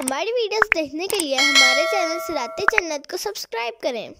हमारी वीडियोस देखने के लिए हमारे चैनल सिराते जन्नत को सब्सक्राइब करें।